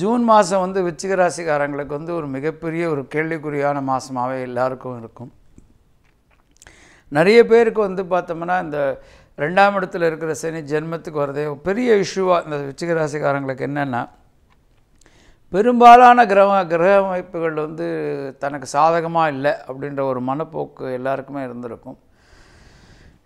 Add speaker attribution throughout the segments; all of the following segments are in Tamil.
Speaker 1: ஜூன் மாதம் வந்து விச்சிக ராசிக்காரங்களுக்கு வந்து ஒரு மிகப்பெரிய ஒரு கேள்விக்குறியான மாதமாகவே எல்லாருக்கும் இருக்கும். நிறைய பேருக்கு வந்து பார்த்தோம்னா இந்த ரெண்டாம் இடத்துல இருக்கிற சனி ஜென்மத்துக்கு வரதே ஒரு பெரிய இஷ்யூவாக இந்த விச்சிக ராசிக்காரங்களுக்கு என்னென்னா பெரும்பாலான கிரக கிரக அமைப்புகள் வந்து தனக்கு சாதகமாக இல்லை அப்படின்ற ஒரு மனப்போக்கு எல்லாருக்குமே இருந்திருக்கும்.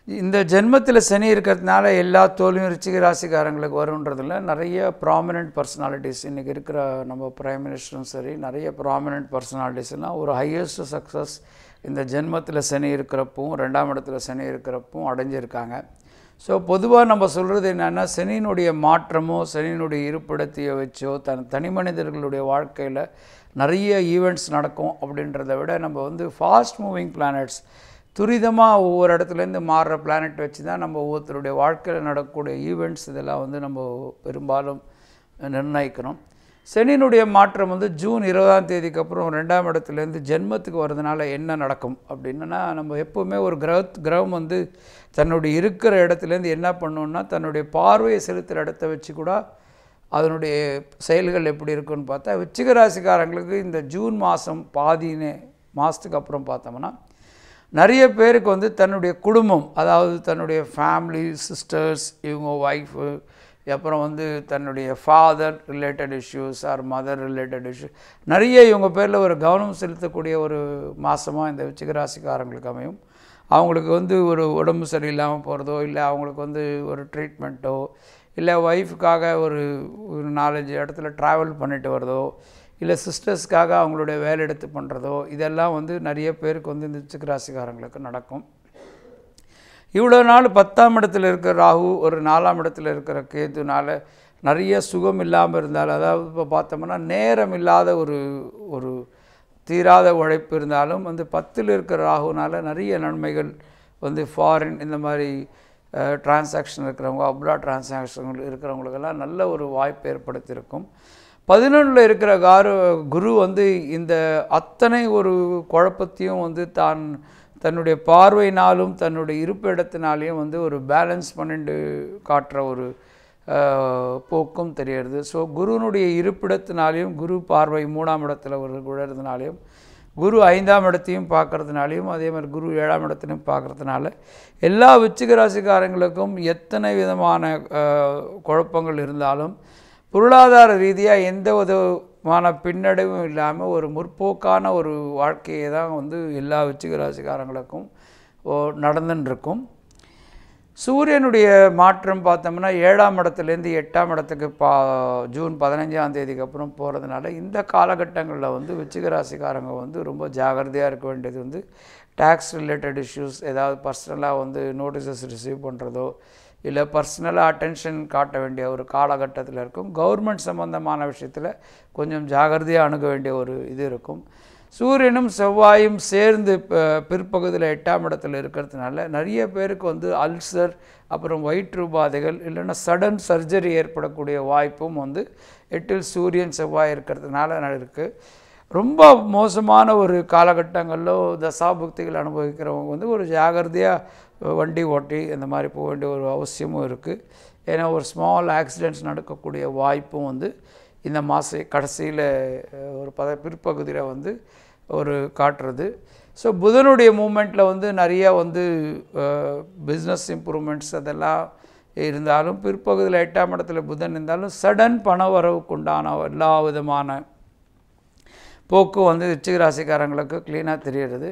Speaker 1: இந்த ஜென்மத்தில் சனி இருக்கிறதுனால எல்லா தோல்வியும் ரிச்சிக ராசிக்காரங்களுக்கு வருன்றதில் நிறைய ப்ராமினென்ட் பர்சனாலிட்டிஸ் இன்றைக்கி இருக்கிற நம்ம பிரைம் மினிஸ்டரும் சரி நிறைய ப்ராமினென்ட் பர்சனாலிட்டிஸ்லாம் ஒரு ஹையஸ்ட் சக்ஸஸ் இந்த ஜென்மத்தில் சனி இருக்கிறப்பவும் ரெண்டாம் இடத்துல சனி இருக்கிறப்பவும் அடைஞ்சிருக்காங்க. ஸோ பொதுவாக நம்ம சொல்கிறது என்னென்னா சனியினுடைய மாற்றமோ சனியினுடைய இருப்பிடத்தையோ வச்சோ தன் தனி மனிதர்களுடைய வாழ்க்கையில் நிறைய ஈவெண்ட்ஸ் நடக்கும் அப்படின்றத விட நம்ம வந்து ஃபாஸ்ட் மூவிங் பிளானட்ஸ் துரிதமாக ஒவ்வொரு இடத்துலேருந்து மாறுற பிளானட் வச்சு தான் நம்ம ஒவ்வொருத்தருடைய வாழ்க்கையில் நடக்கக்கூடிய ஈவெண்ட்ஸ் இதெல்லாம் வந்து நம்ம பெரும்பாலும் நிர்ணயிக்கிறோம் சனியினுடைய மாற்றம் வந்து ஜூன் இருபதாம் தேதிக்கு அப்புறம் ரெண்டாம் இடத்துலேருந்து ஜென்மத்துக்கு வர்றதுனால என்ன நடக்கும் அப்படின்னா நம்ம எப்போவுமே ஒரு கிரக கிரகம் வந்து தன்னுடைய இருக்கிற இடத்துலேருந்து என்ன பண்ணோன்னா தன்னுடைய பார்வையை செலுத்துகிற இடத்த வச்சு கூட அதனுடைய செயல்கள் எப்படி இருக்குன்னு பார்த்தா விச்சிக ராசிக்காரங்களுக்கு இந்த ஜூன் மாதம் பாதினே மாதத்துக்கு அப்புறம் பார்த்தோம்னா நிறைய பேருக்கு வந்து தன்னுடைய குடும்பம் அதாவது தன்னுடைய ஃபேமிலி சிஸ்டர்ஸ் இவங்க ஒய்ஃபு அப்புறம் வந்து தன்னுடைய father related issues or mother related issues நிறைய இவங்க பேரில் ஒரு கவனம் செலுத்தக்கூடிய ஒரு மாதமாக இந்த விச்சிகராசிக்காரங்களுக்கு அமையும். அவங்களுக்கு வந்து ஒரு உடம்பு சரியில்லாமல் போகிறதோ இல்லை அவங்களுக்கு வந்து ஒரு ட்ரீட்மெண்ட்டோ இல்லை ஒய்ஃபுக்காக ஒரு ஒரு நாலஞ்சு இடத்துல ட்ராவல் பண்ணிட்டு வரதோ இல்லை சிஸ்டர்ஸ்க்காக அவங்களுடைய வேலை எடுத்து பண்ணுறதோ இதெல்லாம் வந்து நிறைய பேருக்கு வந்து இந்த விச்சிகராசிக்காரங்களுக்கு நடக்கும். இவ்வளோ நாள் பத்தாம் இடத்துல இருக்கிற ராகு ஒரு நாலாம் இடத்துல இருக்கிற கேதுனால் நிறைய சுகம் இல்லாமல் இருந்தாலும் அதாவது இப்போ பார்த்தோம்னா நேரம் இல்லாத ஒரு ஒரு தீராத உழைப்பு இருந்தாலும் வந்து பத்தில் இருக்கிற ராகுனால் நிறைய நன்மைகள் வந்து ஃபாரின் இந்த மாதிரி டிரான்சாக்ஷன் இருக்கிறவங்க அப்ரா டிரான்சாக்ஷன் இருக்கிறவங்களுக்கெல்லாம் நல்ல ஒரு வாய்ப்பு ஏற்படுத்தியிருக்கும். பதினொன்றில் இருக்கிற காரு குரு வந்து இந்த அத்தனை ஒரு குழப்பத்தையும் வந்து தான் தன்னுடைய பார்வையினாலும் தன்னுடைய இருப்பிடத்தினாலேயும் வந்து ஒரு பேலன்ஸ் பண்ணிட்டு காட்டுற ஒரு போக்கும் தெரியறது ஸோ குருனுடைய இருப்பிடத்தினாலையும் குரு பார்வை மூணாம் இடத்துல ஒரு விழுறதுனாலையும் குரு ஐந்தாம் இடத்தையும் பார்க்கறதுனாலையும் அதே மாதிரி குரு ஏழாம் இடத்தையும் பார்க்கறதுனால எல்லா விச்சிக ராசிக்காரங்களுக்கும் எத்தனை விதமான குழப்பங்கள் இருந்தாலும் பொருளாதார ரீதியாக எந்த விதமான பின்னடைவும் இல்லாமல் ஒரு முற்போக்கான ஒரு வாழ்க்கையை தான் வந்து எல்லா விச்சிக ராசிக்காரங்களுக்கும் நடந்துட்டுருக்கும் சூரியனுடைய மாற்றம் பார்த்தோம்னா ஏழாம் இடத்துலேருந்து எட்டாம் இடத்துக்கு பா ஜூன் பதினஞ்சாம் தேதிக்கு அப்புறம் போகிறதுனால இந்த காலகட்டங்களில் வந்து விச்சிக ராசிக்காரங்க வந்து ரொம்ப ஜாகிரதையாக இருக்க வேண்டியது வந்து டேக்ஸ் ரிலேட்டட் இஷ்யூஸ் ஏதாவது பர்சனலாக வந்து நோட்டீஸஸ் ரிசீவ் பண்ணுறதோ இல்லை பர்சனலாக அட்டென்ஷன் காட்ட வேண்டிய ஒரு காலகட்டத்தில் இருக்கும். கவர்மெண்ட் சம்மந்தமான விஷயத்தில் கொஞ்சம் ஜாகிரதையாக அணுக வேண்டிய ஒரு இது இருக்கும். சூரியனும் செவ்வாயும் சேர்ந்து பிற்பகுதியில் எட்டாம் இடத்துல இருக்கிறதுனால நிறைய பேருக்கு வந்து அல்சர் அப்புறம் வயிற்று உபாதைகள் இல்லைன்னா சடன் சர்ஜரி ஏற்படக்கூடிய வாய்ப்பும் வந்து எட்டில் சூரியன் செவ்வாய் இருக்கிறதுனால இருக்குது ரொம்ப மோசமான ஒரு காலகட்டங்களில் தசாபுக்திகள் அனுபவிக்கிறவங்க வந்து ஒரு ஜாகிரதையாக வண்டி ஓட்டி இந்த மாதிரி போக வேண்டிய ஒரு அவசியமும் இருக்குது ஏன்னா ஒரு ஸ்மால் ஆக்சிடெண்ட்ஸ் நடக்கக்கூடிய வாய்ப்பும் வந்து இந்த மாத கடைசியில் ஒரு பத பிற்பகுதியில் வந்து ஒரு காட்டுறது. ஸோ புதனுடைய மூமெண்ட்டில் வந்து நிறைய வந்து பிஸ்னஸ் இம்ப்ரூவ்மெண்ட்ஸ் அதெல்லாம் இருந்தாலும் பிற்பகுதியில் எட்டாம் இடத்துல புதன் இருந்தாலும் சடன் பண வரவுக்குண்டான எல்லா விதமான போக்கு வந்து விச்சிக ராசிக்காரங்களுக்கு க்ளீனாக தெரிகிறது.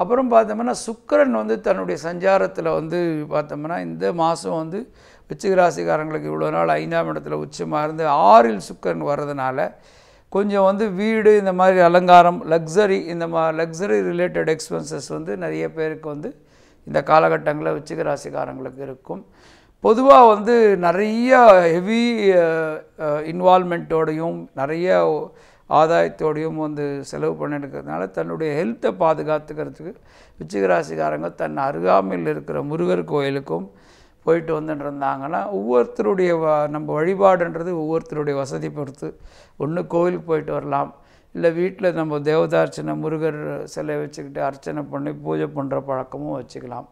Speaker 1: அப்புறம் பார்த்தோம்னா சுக்கரன் வந்து தன்னுடைய சஞ்சாரத்தில் வந்து பார்த்தோம்னா இந்த மாதம் வந்து விச்சிக ராசிக்காரங்களுக்கு இவ்வளோ நாள் ஐந்தாம் இடத்துல உச்சமாக இருந்து ஆறில் சுக்கரன் வர்றதுனால கொஞ்சம் வந்து வீடு இந்த மாதிரி அலங்காரம் லக்ஸரி இந்த மா லக்ஸரி ரிலேட்டட் எக்ஸ்பென்சஸ் வந்து நிறைய பேருக்கு வந்து இந்த காலகட்டங்களில் விச்சிக ராசிக்காரங்களுக்கு இருக்கும். பொதுவாக வந்து நிறைய ஹெவி இன்வால்மெண்ட்டோடையும் நிறைய ஆதாயத்தோடையும் வந்து செலவு பண்ணிட்டுருக்கிறதுனால தன்னுடைய ஹெல்த்தை பாதுகாத்துக்கிறதுக்கு விச்சிகராசிக்காரங்க தன் அருகாமையில் இருக்கிற முருகர் கோயிலுக்கும் போயிட்டு வந்துட்டு இருந்தாங்கன்னா ஒவ்வொருத்தருடைய வ நம்ம வழிபாடுன்றது ஒவ்வொருத்தருடைய வசதி பொறுத்து ஒன்று கோயிலுக்கு போயிட்டு வரலாம். இல்லை வீட்டில் நம்ம தேவதார்ச்சனை முருகர் சிலை வச்சுக்கிட்டு அர்ச்சனை பண்ணி பூஜை பண்ணுற பழக்கமும் வச்சுக்கலாம்.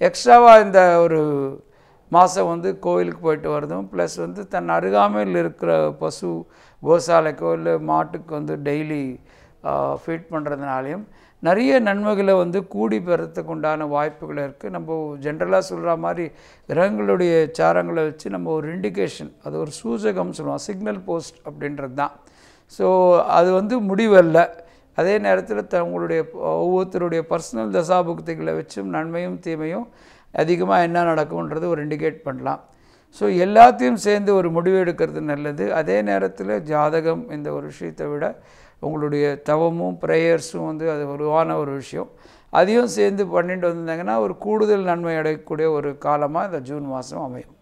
Speaker 1: எக்ஸ்ட்ராவாக இந்த ஒரு மாதம் வந்து கோவிலுக்கு போயிட்டு வரதும் ப்ளஸ் வந்து தன் அருகாமையில் இருக்கிற பசு கோசாலைக்கோ இல்லை மாட்டுக்கு வந்து டெய்லி ஃபீட் பண்ணுறதுனாலையும் நிறைய நன்மைகளை வந்து கூடி பெறத்துக்கு உண்டான வாய்ப்புகள் இருக்குது நம்ம ஜென்ரலாக சொல்கிற மாதிரி கிரகங்களுடைய சாரங்களை வச்சு நம்ம ஒரு இண்டிகேஷன் அது ஒரு சூசகம் சொல்லுவோம் சிக்னல் போஸ்ட் அப்படின்றது தான். ஸோ அது வந்து முடிவல்ல. அதே நேரத்தில் தங்களுடைய ஒவ்வொருத்தருடைய பர்சனல் தசாபுக்திகளை வச்சும் நன்மையும் தீமையும் அதிகமாக என்ன நடக்கும்ன்றது ஒரு இண்டிகேட் பண்ணலாம். ஸோ எல்லாத்தையும் சேர்ந்து ஒரு முடிவு எடுக்கிறது நல்லது. அதே நேரத்தில் ஜாதகம் இந்த ஒரு விஷயத்தை விட உங்களுடைய தவமும் ப்ரேயர்ஸும் வந்து அது உருவான ஒரு விஷயம். அதையும் சேர்ந்து பண்ணிட்டு வந்திருந்தாங்கன்னா ஒரு கூடுதல் நன்மை அடையக்கூடிய ஒரு காலமாக இந்த ஜூன் மாதம் அமையும்.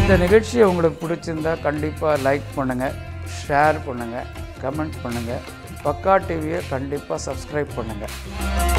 Speaker 1: இந்த நிகழ்ச்சியை உங்களுக்கு பிடிச்சிருந்தா கண்டிப்பாக லைக் பண்ணுங்கள் ஷேர் பண்ணுங்கள் கமெண்ட் பண்ணுங்கள் பக்கா டிவியை கண்டிப்பாக சப்ஸ்கிரைப் பண்ணுங்கள்